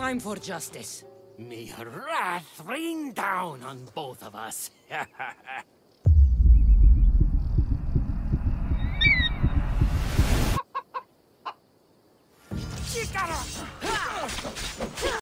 Time for justice. May her wrath rain down on both of us. Chikara!